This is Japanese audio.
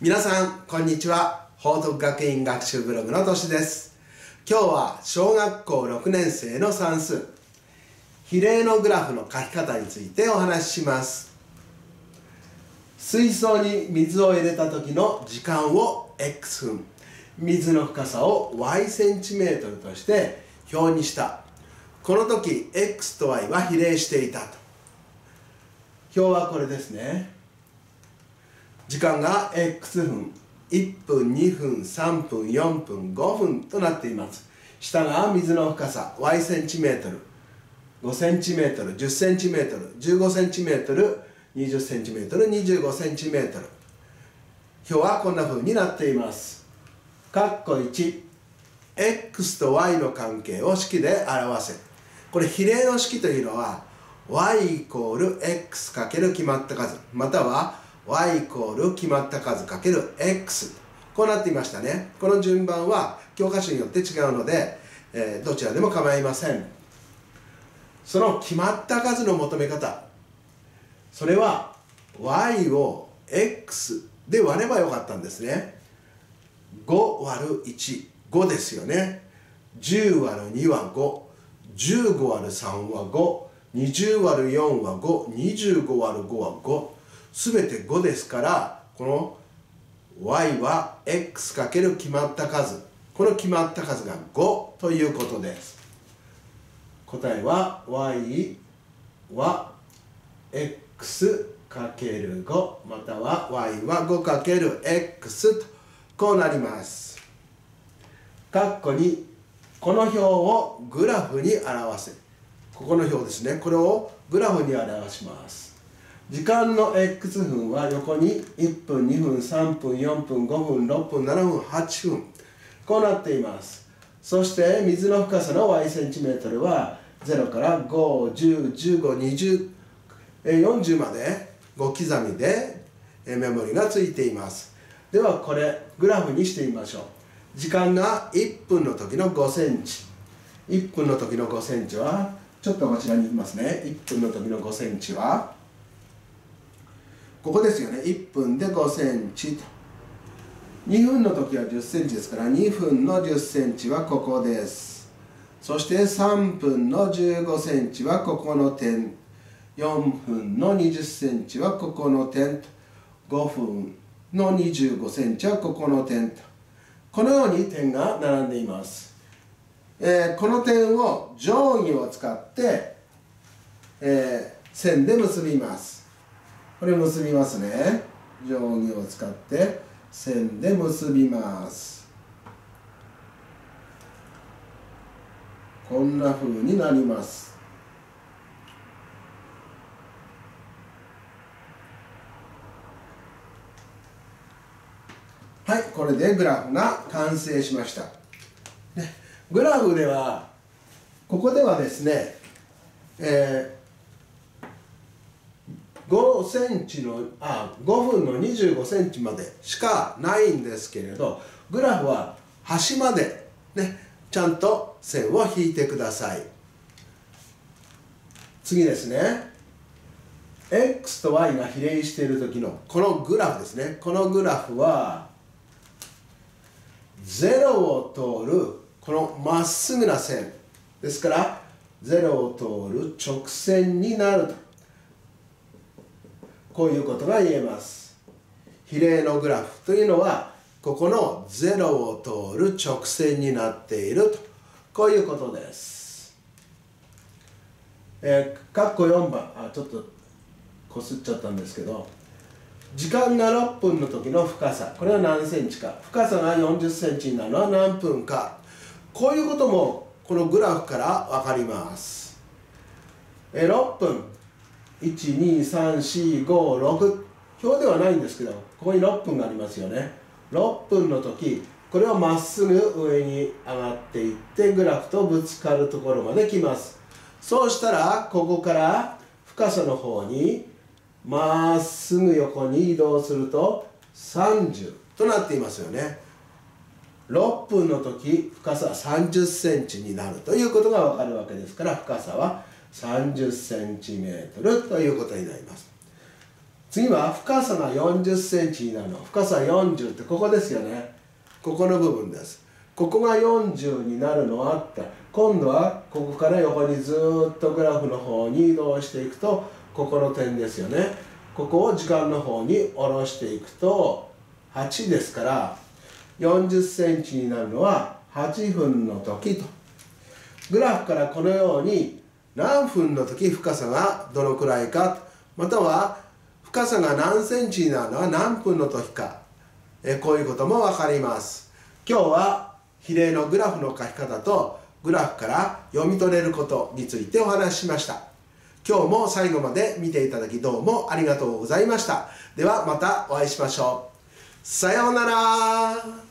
皆さんこんにちは。報徳学院学習ブログのとしです。今日は小学校6年生の算数。比例のグラフの書き方についてお話しします。水槽に水を入れた時の時間を x 分。水の深さを y センチメートルとして表にした。この時 x と y は比例していたと。表はこれですね。時間が x 分1分2分3分4分5分となっています。下が水の深さ y センチメートル5センチメートル10センチメートル15センチメートル20センチメートル25センチメートル。表はこんな風になっています。括弧1 x と y の関係を式で表せ。これ比例の式というのは y イコール x かける決まった数または y イコール決まった数かける x こうなっていましたね。この順番は教科書によって違うので、えー、どちらでも構いません。その決まった数の求め方。それは y を x で割ればよかったんですね。5割る15ですよね。10割る2は515割る3は5 20割る4は525割る5は5すべて5ですからこの y は x かける決まった数。この決まった数が5ということです。答えは y は x かける5または y は5かける x と。こうなります。括弧にこの表をグラフに表せ。ここの表ですね。これをグラフに表します。時間の x 分は横に1分2分3分4分5分6分7分8分。こうなっています。そして水の深さの y センチメートルは0から510152040まで5刻みでメモリがついています。ではこれグラフにしてみましょう。時間が1分の時の5センチ。1分の時の5センチはちょっとこちらに行きますね。1分の時の5センチはここですよね。1分で5センチと。2分の時は10センチですから2分の10センチはここです。そして3分の15センチはここの点。4分の20センチはここの点5分の25センチはここの点と。このように点が並んでいます。えー、この点を定規を使って、えー、線で結びます。これ結びますね。定規を使って線で結びます。こんな風になります。はいこれでグラフが完成しました、グラフではここではですね、えー、5センチのあ5分の25センチまでしかないんですけれどグラフは端までねちゃんと線を引いてください。次ですね。x と y が比例している時のこのグラフですね。このグラフは0を通るこのまっすぐな線。ですから0を通る直線になると。こういうことが言えます。比例のグラフというのはここの0を通る直線になっていると。こういうことです。えー、括弧4番。あちょっとこすっちゃったんですけど。時間が6分の時の深さ。これは何センチか。深さが40センチになるのは何分か。こういうこともこのグラフから分かります。え6分。12345表ではないんですけどここに6分がありますよね。6分の時これをまっすぐ上に上がっていってグラフとぶつかるところまで来ます。そうしたらここから深さの方にまっすぐ横に移動すると30となっていますよね。6分の時深さは30センチになるということがわかるわけですから深さは30センチメートルということになります。次は深さが40センチになるの。深さ40ってここですよね。ここの部分です。ここが40になるのはあった。今度はここから横にずっとグラフの方に移動していくとここの点ですよね。ここを時間の方に下ろしていくと8ですから40センチになるのは8分の時と。グラフからこのように何分の時深さがどのくらいか？または深さが何センチになるのは何分の時か？えこういうことも分かります。今日は比例のグラフの書き方とグラフから読み取れることについてお話ししました。今日も最後まで見ていただきどうもありがとうございました。ではまたお会いしましょう。さようなら。